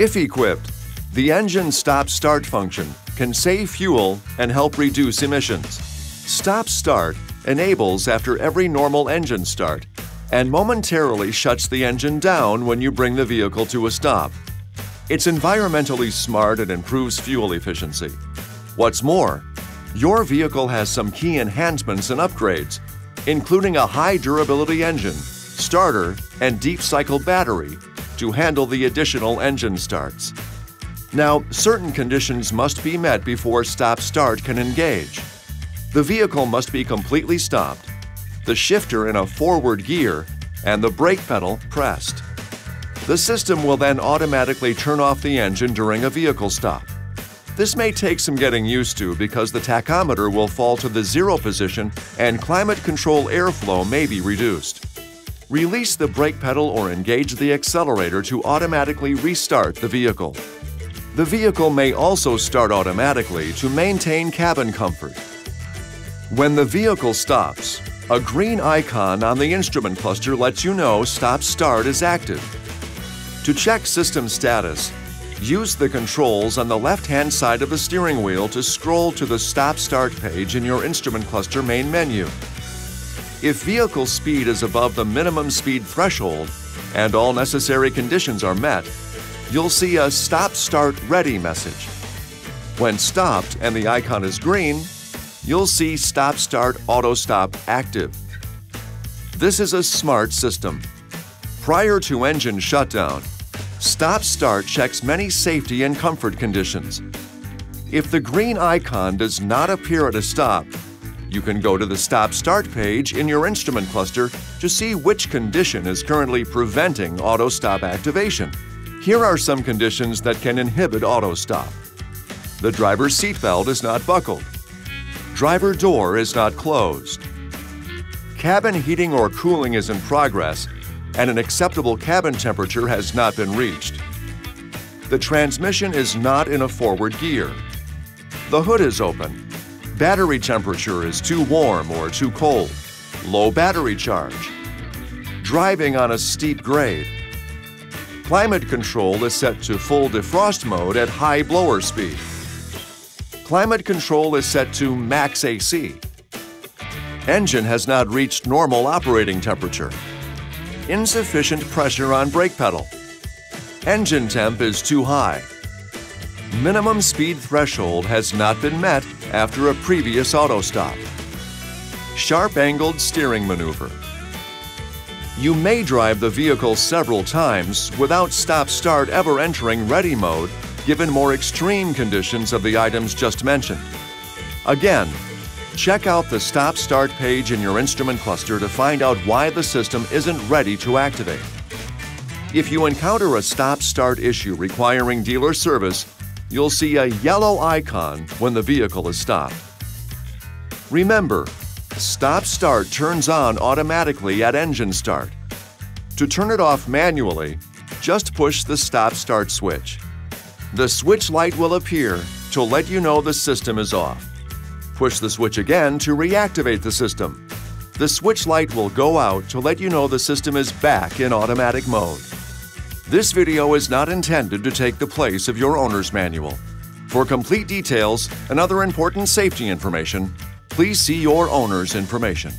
If equipped, the engine stop-start function can save fuel and help reduce emissions. Stop-start enables after every normal engine start and momentarily shuts the engine down when you bring the vehicle to a stop. It's environmentally smart and improves fuel efficiency. What's more, your vehicle has some key enhancements and upgrades, including a high durability engine, starter, and deep cycle battery to handle the additional engine starts. Now, certain conditions must be met before stop start can engage. The vehicle must be completely stopped, the shifter in a forward gear, and the brake pedal pressed. The system will then automatically turn off the engine during a vehicle stop. This may take some getting used to because the tachometer will fall to the zero position and climate control airflow may be reduced. Release the brake pedal or engage the accelerator to automatically restart the vehicle. The vehicle may also start automatically to maintain cabin comfort. When the vehicle stops, a green icon on the instrument cluster lets you know Stop Start is active. To check system status, use the controls on the left-hand side of the steering wheel to scroll to the Stop Start page in your instrument cluster main menu. If vehicle speed is above the minimum speed threshold and all necessary conditions are met, you'll see a Stop Start Ready message. When stopped and the icon is green, you'll see Stop Start Auto Stop active. This is a smart system. Prior to engine shutdown, Stop Start checks many safety and comfort conditions. If the green icon does not appear at a stop, you can go to the Stop Start page in your instrument cluster to see which condition is currently preventing auto stop activation. Here are some conditions that can inhibit auto stop. The driver's seatbelt is not buckled. Driver door is not closed. Cabin heating or cooling is in progress and an acceptable cabin temperature has not been reached. The transmission is not in a forward gear. The hood is open. Battery temperature is too warm or too cold. Low battery charge. Driving on a steep grade. Climate control is set to full defrost mode at high blower speed. Climate control is set to max AC. Engine has not reached normal operating temperature. Insufficient pressure on brake pedal. Engine temp is too high. Minimum speed threshold has not been met after a previous auto stop. Sharp angled steering maneuver. You may drive the vehicle several times without stop-start ever entering ready mode given more extreme conditions of the items just mentioned. Again, check out the Stop Start page in your instrument cluster to find out why the system isn't ready to activate. If you encounter a Stop Start issue requiring dealer service, you'll see a yellow icon when the vehicle is stopped. Remember, Stop Start turns on automatically at engine start. To turn it off manually, just push the Stop Start switch. The switch light will appear to let you know the system is off. Push the switch again to reactivate the system. The switch light will go out to let you know the system is back in automatic mode. This video is not intended to take the place of your owner's manual. For complete details and other important safety information, please see your owner's information.